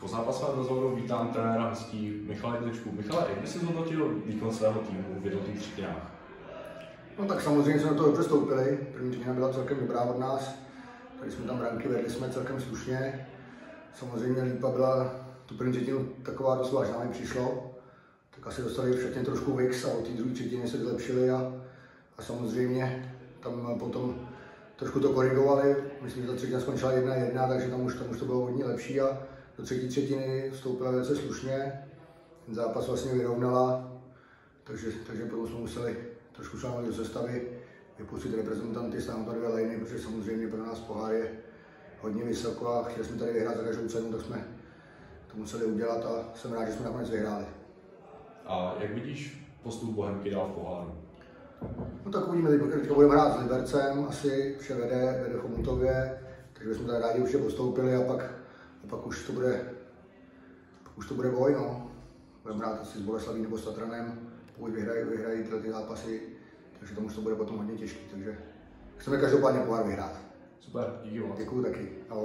Po zápase rozhovoru vítám trenéra hostí Michala Jedličku. Michale, jak by si zhodnotil výkon svého týmu v jednotlivých třetinách? No tak samozřejmě jsme do toho dobře stoupili. První třetina byla celkem dobrá od nás. Tady jsme tam ranky, vedli jsme celkem slušně. Samozřejmě Lípa byla tu první třetinu taková doslova, že nám přišlo. Tak asi dostali všechny trošku VIX a od té druhé třetiny se vylepšili a, a samozřejmě tam potom trošku to korigovali. Myslím, že ta třetina skončila jedna jedna, takže tam už, tam už to bylo hodně lepší a do třetí třetiny vstoupila velice slušně. Ten zápas vlastně vyrovnala, takže, takže potom jsme museli trošku šáhnout do sestavy, vypustit reprezentanty, stáhnout na dvě liny, protože samozřejmě pro nás pohár je hodně vysoko a chtěli jsme tady vyhrát za každou cenu, tak jsme to museli udělat a jsem rád, že jsme nakonec vyhráli. A jak vidíš postup Bohemky dál v poháru? No tak uvidíme, teďka budeme hrát s Libercem, asi vše vede, vede Chomutově, takže bychom tady rádi už je postoupili a pak už to bude, už to bude boj, no. Budeme hrát asi s Boleslaví nebo s Tatranem, pokud vyhrají, vyhrají tyhle ty zápasy, takže tomu už to bude potom hodně těžké, takže chceme každopádně pohár vyhrát. Super, díky moc. Děkuju taky. Ahoj.